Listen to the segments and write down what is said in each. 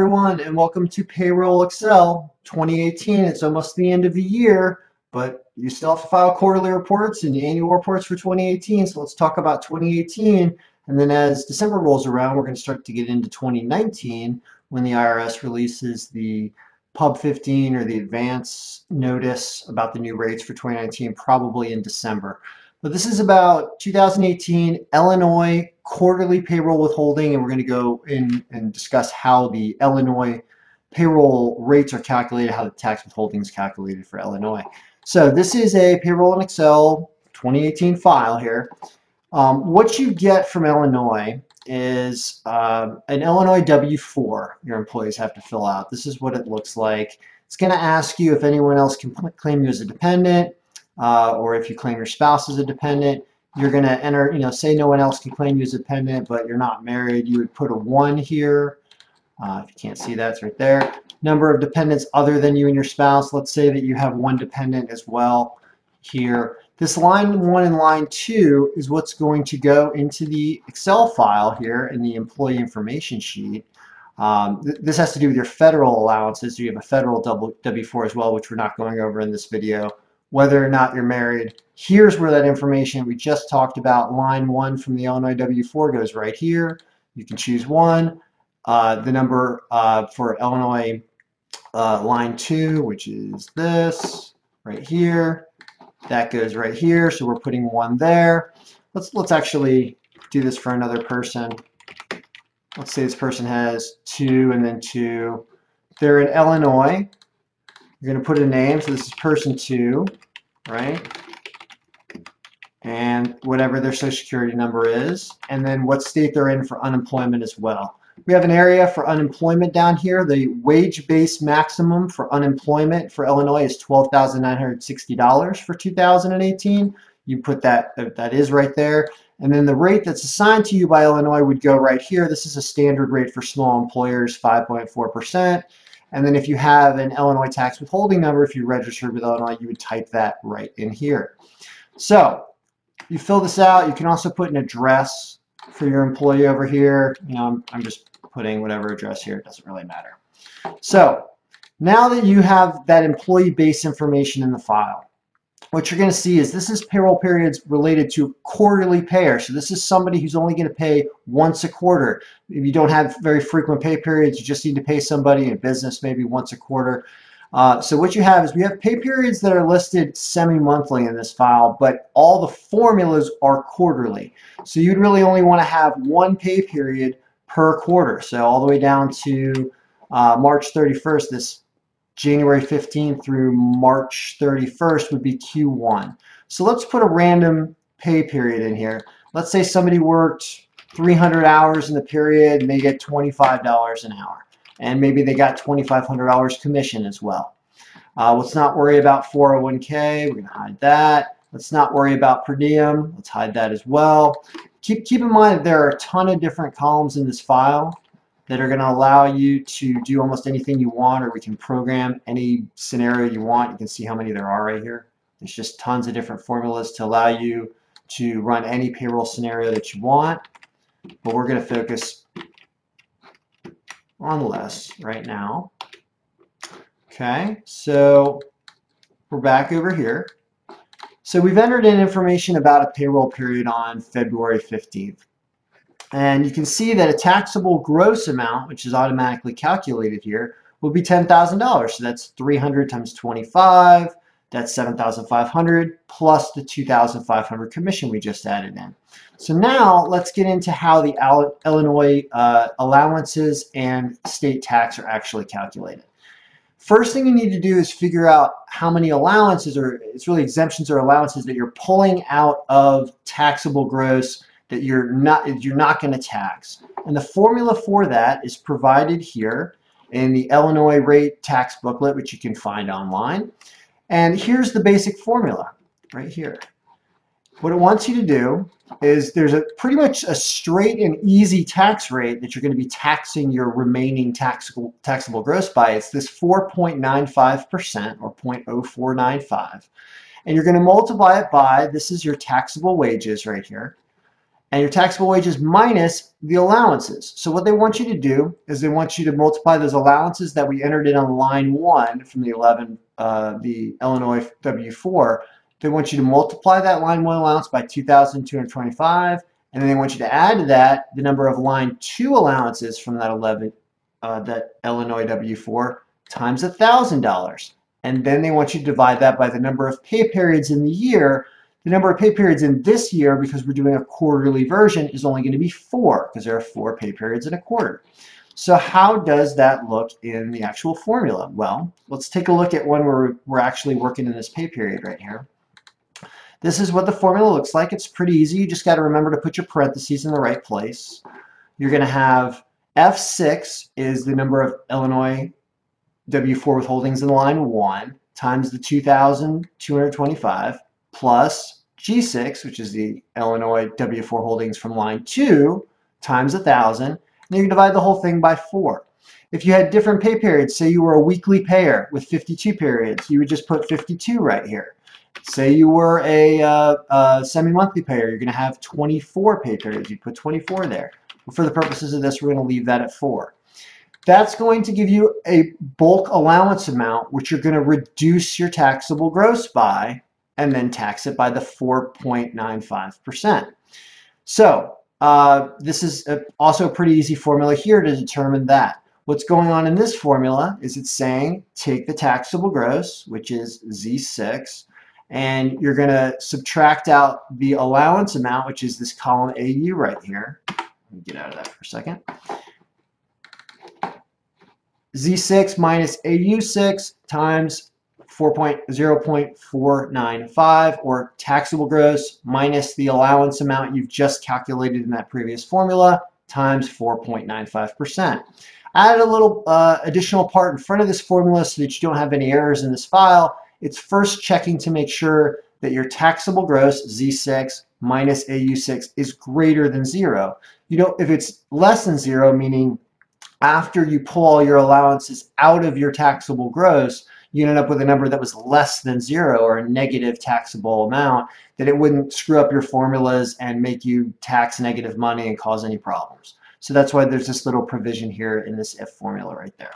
everyone and welcome to Payroll Excel 2018. It's almost the end of the year, but you still have to file quarterly reports and annual reports for 2018. So let's talk about 2018. And then as December rolls around, we're going to start to get into 2019 when the IRS releases the Pub 15 or the advance notice about the new rates for 2019, probably in December. But this is about 2018 Illinois quarterly payroll withholding, and we're going to go in and discuss how the Illinois payroll rates are calculated, how the tax withholding is calculated for Illinois. So this is a payroll in Excel 2018 file here. Um, what you get from Illinois is uh, an Illinois W-4 your employees have to fill out. This is what it looks like. It's going to ask you if anyone else can claim you as a dependent, uh, or if you claim your spouse as a dependent, you're going to enter, you know, say no one else can claim you as a dependent, but you're not married, you would put a 1 here. Uh, if you can't see that, it's right there. Number of dependents other than you and your spouse. Let's say that you have one dependent as well here. This line 1 and line 2 is what's going to go into the Excel file here in the employee information sheet. Um, th this has to do with your federal allowances. You have a federal W-4 as well, which we're not going over in this video whether or not you're married. Here's where that information we just talked about, line 1 from the Illinois W-4 goes right here. You can choose 1. Uh, the number uh, for Illinois uh, line 2, which is this, right here, that goes right here, so we're putting 1 there. Let's, let's actually do this for another person. Let's say this person has 2 and then 2. They're in Illinois. You're going to put a name, so this is person 2 right? And whatever their social security number is, and then what state they're in for unemployment as well. We have an area for unemployment down here. The wage base maximum for unemployment for Illinois is $12,960 for 2018. You put that, that is right there. And then the rate that's assigned to you by Illinois would go right here. This is a standard rate for small employers, 5.4%. And then if you have an Illinois tax withholding number, if you registered with Illinois, you would type that right in here. So you fill this out. You can also put an address for your employee over here. You know, I'm, I'm just putting whatever address here. It doesn't really matter. So now that you have that employee base information in the file, what you're going to see is this is payroll periods related to quarterly payer. So this is somebody who's only going to pay once a quarter. If you don't have very frequent pay periods, you just need to pay somebody in business maybe once a quarter. Uh, so what you have is we have pay periods that are listed semi-monthly in this file, but all the formulas are quarterly. So you'd really only want to have one pay period per quarter. So all the way down to uh, March 31st, this January 15th through March 31st would be Q1. So let's put a random pay period in here. Let's say somebody worked 300 hours in the period and they get $25 an hour. And maybe they got $2,500 commission as well. Uh, let's not worry about 401k. We're going to hide that. Let's not worry about per diem. Let's hide that as well. Keep, keep in mind that there are a ton of different columns in this file that are going to allow you to do almost anything you want or we can program any scenario you want. You can see how many there are right here. There's just tons of different formulas to allow you to run any payroll scenario that you want. But we're going to focus on less right now. Okay, so we're back over here. So we've entered in information about a payroll period on February 15th. And you can see that a taxable gross amount, which is automatically calculated here, will be $10,000. So that's 300 times 25, that's 7,500 plus the 2,500 commission we just added in. So now let's get into how the Illinois uh, allowances and state tax are actually calculated. First thing you need to do is figure out how many allowances or it's really exemptions or allowances that you're pulling out of taxable gross that you're not you're not going to tax. And the formula for that is provided here in the Illinois rate tax booklet, which you can find online. And here's the basic formula right here. What it wants you to do is there's a pretty much a straight and easy tax rate that you're going to be taxing your remaining taxable taxable gross by. It's this 4.95% or 0.0495. And you're going to multiply it by, this is your taxable wages right here, and your taxable wages minus the allowances. So what they want you to do is they want you to multiply those allowances that we entered in on line one from the 11, uh, the Illinois W4. They want you to multiply that line one allowance by 2,225, and then they want you to add to that the number of line two allowances from that 11, uh, that Illinois W4 times $1,000. And then they want you to divide that by the number of pay periods in the year the number of pay periods in this year, because we're doing a quarterly version, is only going to be four, because there are four pay periods in a quarter. So how does that look in the actual formula? Well, let's take a look at one where we're actually working in this pay period right here. This is what the formula looks like. It's pretty easy. You just got to remember to put your parentheses in the right place. You're going to have F6 is the number of Illinois W4 withholdings in line 1 times the 2,225 plus G6, which is the Illinois W4 holdings from line 2, times 1,000, and you can divide the whole thing by 4. If you had different pay periods, say you were a weekly payer with 52 periods, you would just put 52 right here. Say you were a, uh, a semi-monthly payer, you're going to have 24 pay periods. You'd put 24 there. But for the purposes of this, we're going to leave that at 4. That's going to give you a bulk allowance amount, which you're going to reduce your taxable gross by and then tax it by the 4.95%. So uh, this is a, also a pretty easy formula here to determine that. What's going on in this formula is it's saying take the taxable gross, which is Z6, and you're going to subtract out the allowance amount, which is this column AU right here. Let me get out of that for a second. Z6 minus AU6 times 4.0.495 or taxable gross minus the allowance amount you've just calculated in that previous formula times 4.95%. Add a little uh, additional part in front of this formula so that you don't have any errors in this file. It's first checking to make sure that your taxable gross, Z6 minus AU6, is greater than zero. You know, if it's less than zero, meaning after you pull all your allowances out of your taxable gross, you end up with a number that was less than zero or a negative taxable amount, that it wouldn't screw up your formulas and make you tax negative money and cause any problems. So that's why there's this little provision here in this if formula right there.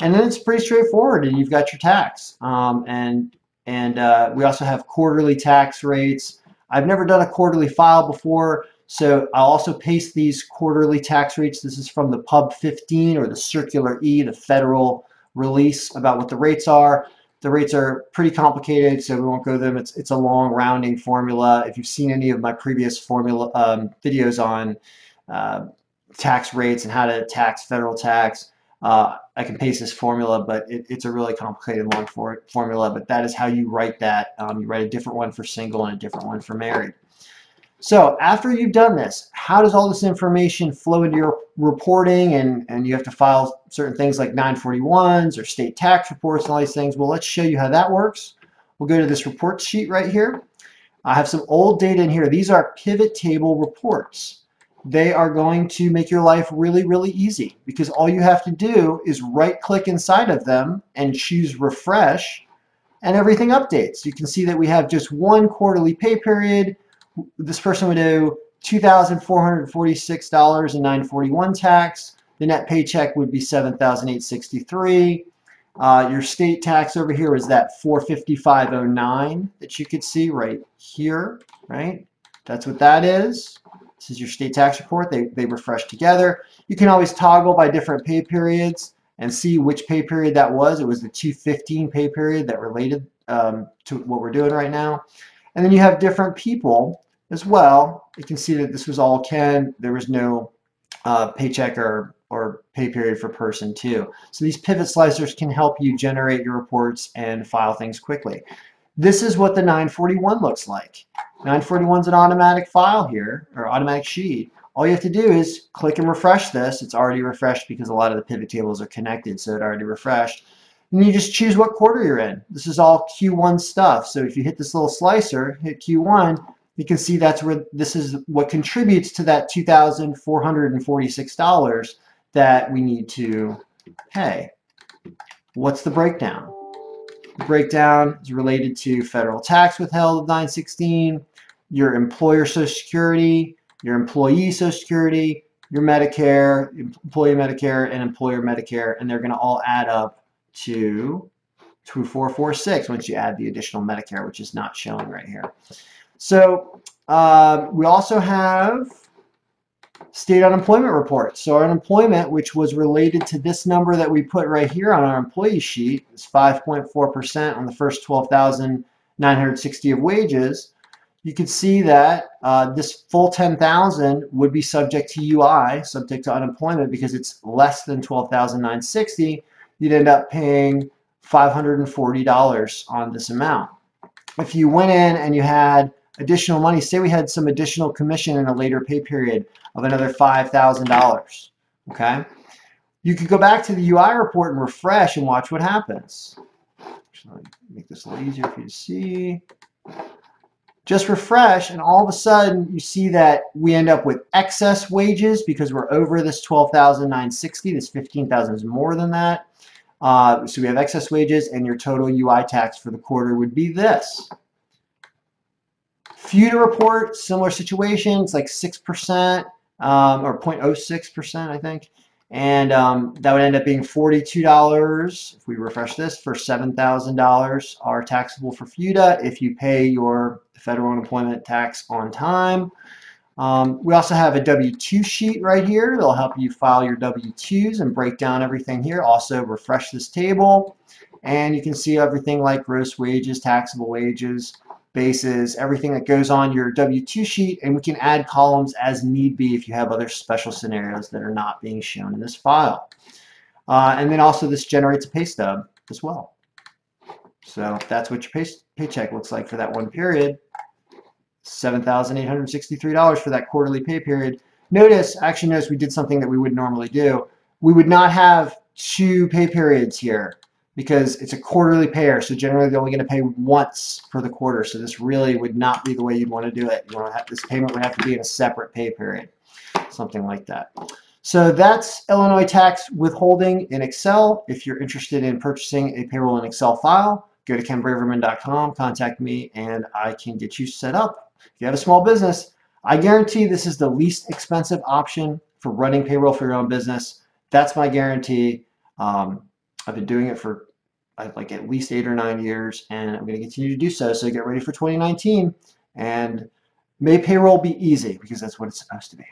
And then it's pretty straightforward and you've got your tax. Um, and and uh, we also have quarterly tax rates. I've never done a quarterly file before, so I'll also paste these quarterly tax rates. This is from the Pub 15 or the Circular E, the federal release about what the rates are. The rates are pretty complicated, so we won't go them. It's, it's a long rounding formula. If you've seen any of my previous formula um, videos on uh, tax rates and how to tax federal tax, uh, I can paste this formula, but it, it's a really complicated long for, formula, but that is how you write that. Um, you write a different one for single and a different one for married. So after you've done this, how does all this information flow into your reporting and, and you have to file certain things like 941s or state tax reports and all these things? Well, let's show you how that works. We'll go to this report sheet right here. I have some old data in here. These are pivot table reports. They are going to make your life really, really easy because all you have to do is right click inside of them and choose refresh and everything updates. You can see that we have just one quarterly pay period this person would owe two thousand four hundred forty-six dollars and nine forty-one tax. The net paycheck would be $7,863. Uh, your state tax over here is that 455.09 that you could see right here, right? That's what that is. This is your state tax report. They, they refresh together. You can always toggle by different pay periods and see which pay period that was. It was the 215 pay period that related um, to what we're doing right now. And then you have different people as well. You can see that this was all Ken. There was no uh, paycheck or, or pay period for person two. So these pivot slicers can help you generate your reports and file things quickly. This is what the 941 looks like. 941 is an automatic file here, or automatic sheet. All you have to do is click and refresh this. It's already refreshed because a lot of the pivot tables are connected, so it already refreshed. And you just choose what quarter you're in. This is all Q1 stuff. So if you hit this little slicer, hit Q1, you can see that's where this is what contributes to that $2,446 that we need to pay. What's the breakdown? The breakdown is related to federal tax withheld of 916, your employer social security, your employee Social Security, your Medicare, employee Medicare, and employer Medicare, and they're going to all add up to 2446 once you add the additional Medicare, which is not showing right here. So um, we also have state unemployment reports. So our unemployment, which was related to this number that we put right here on our employee sheet, is 5.4% on the first 12,960 of wages. You can see that uh, this full 10,000 would be subject to UI, subject to unemployment, because it's less than 12,960. You'd end up paying $540 on this amount. If you went in and you had additional money, say we had some additional commission in a later pay period of another $5,000, okay? You could go back to the UI report and refresh and watch what happens. Actually, make this a little easier for you to see. Just refresh and all of a sudden you see that we end up with excess wages because we're over this 12,960. This 15,000 is more than that. Uh, so we have excess wages and your total UI tax for the quarter would be this. FUTA report, similar situation. It's like 6% um, or 0.06%, I think. And um, that would end up being $42 if we refresh this for $7,000 are taxable for FUTA if you pay your federal unemployment tax on time. Um, we also have a W-2 sheet right here. It'll help you file your W-2s and break down everything here. Also refresh this table and you can see everything like gross wages, taxable wages, bases, everything that goes on your W-2 sheet and we can add columns as need be if you have other special scenarios that are not being shown in this file. Uh, and then also this generates a pay stub as well. So that's what your pay paycheck looks like for that one period. $7,863 for that quarterly pay period. Notice, actually notice we did something that we would normally do. We would not have two pay periods here because it's a quarterly payer. So generally they're only going to pay once for the quarter. So this really would not be the way you'd want to do it. You want to have, this payment would have to be in a separate pay period, something like that. So that's Illinois tax withholding in Excel. If you're interested in purchasing a payroll in Excel file, go to kenbraverman.com, contact me, and I can get you set up. If you have a small business, I guarantee this is the least expensive option for running payroll for your own business. That's my guarantee. Um, I've been doing it for like at least eight or nine years, and I'm going to continue to do so. So get ready for 2019, and may payroll be easy because that's what it's supposed to be.